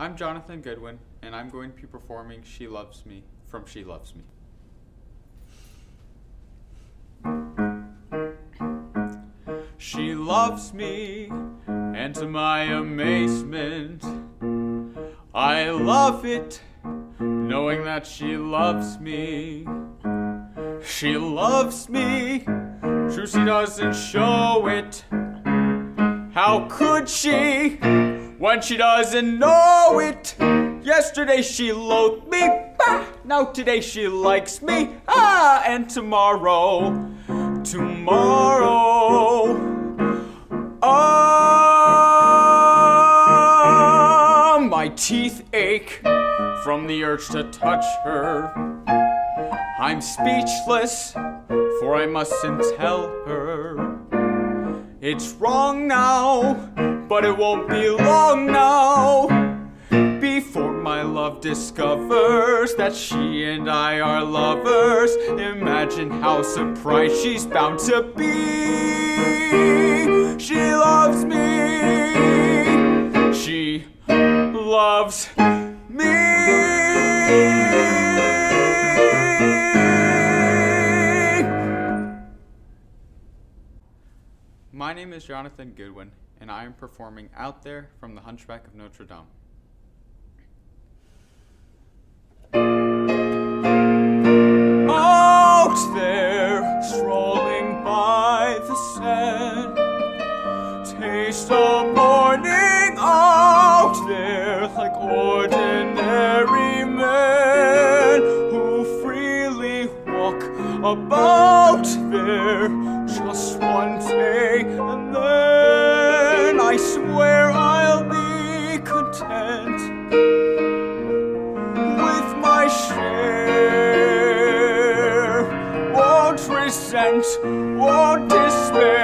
I'm Jonathan Goodwin, and I'm going to be performing She Loves Me from She Loves Me. She loves me, and to my amazement, I love it, knowing that she loves me. She loves me, true she doesn't show it. How could she, when she doesn't know it? Yesterday she loathed me, bah! now today she likes me, ah, and tomorrow, tomorrow. Ah, my teeth ache from the urge to touch her. I'm speechless, for I mustn't tell her. It's wrong now, but it won't be long now. Before my love discovers that she and I are lovers, imagine how surprised she's bound to be. She loves me. She loves me. My name is Jonathan Goodwin, and I am performing Out There from The Hunchback of Notre Dame. Out there, strolling by the sand, taste of morning out there like ordinary men who freely walk about there just one day and then swear I'll be content with my share. Won't resent, won't despair.